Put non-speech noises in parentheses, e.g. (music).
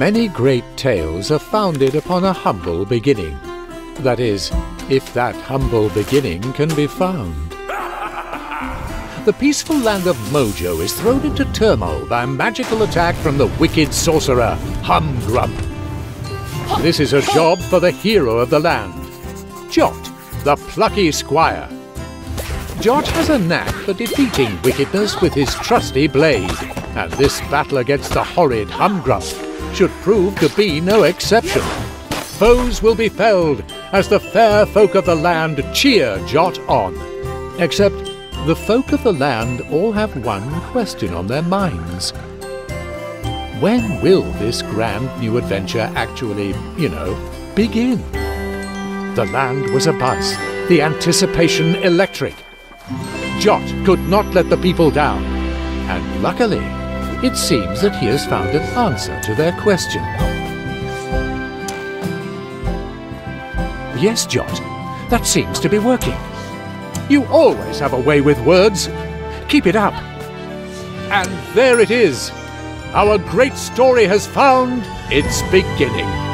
Many great tales are founded upon a humble beginning. That is, if that humble beginning can be found. (laughs) The peaceful land of Mojo is thrown into turmoil by a magical attack from the wicked sorcerer, Humgrump. This is a job for the hero of the land, Jot, the plucky squire. Jot has a knack for defeating wickedness with his trusty blade, and this battle against the horrid Humgrump should prove to be no exception. Foes will be felled as the fair folk of the land cheer Jot on. Except the folk of the land all have one question on their minds. When will this grand new adventure actually, you know, begin? The land was abuzz, the anticipation electric. Jot could not let the people down, and luckily, it seems that he has found an answer to their question. Yes, Jot, that seems to be working. You always have a way with words. Keep it up. And there it is. Our great story has found its beginning.